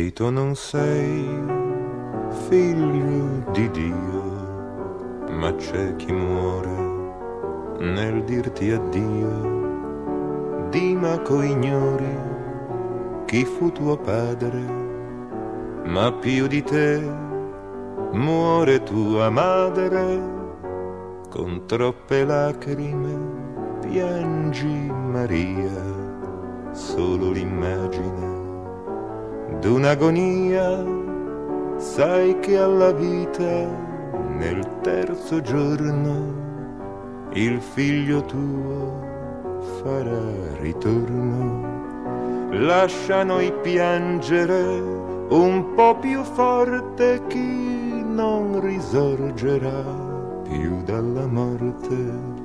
Tito non sei figlio di Dio, ma c'è chi muore nel dirti addio. Dima co ignori chi fu tuo padre, ma più di te muore tua madre. Con troppe lacrime piangi Maria, solo l'immagine d'un'agonia, sai che alla vita nel terzo giorno il figlio tuo farà ritorno. Lascia noi piangere un po' più forte chi non risorgerà più dalla morte.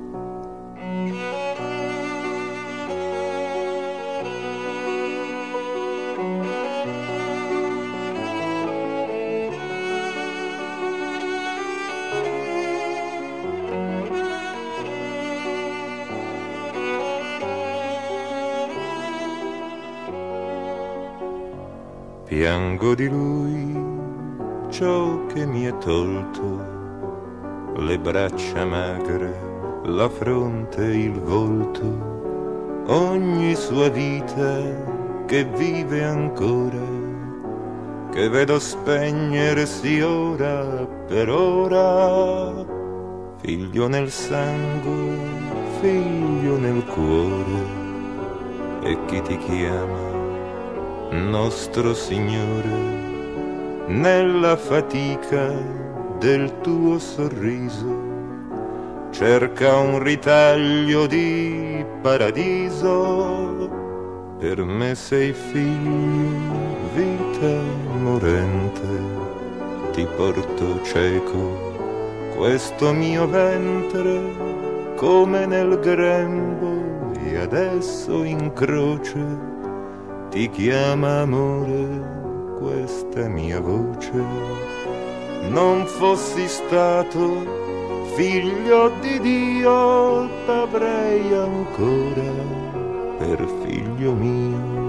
Piango di lui ciò che mi è tolto, le braccia magre, la fronte, il volto, ogni sua vita che vive ancora, che vedo spegnersi ora per ora, figlio nel sangue, figlio nel cuore, e chi ti chiama? Nostro Signore, nella fatica del tuo sorriso, cerca un ritaglio di paradiso. Per me sei figlio, vita morente, ti porto cieco questo mio ventre come nel grembo e adesso in croce ti chiama amore questa mia voce. Non fossi stato figlio di Dio, t'avrei ancora per figlio mio.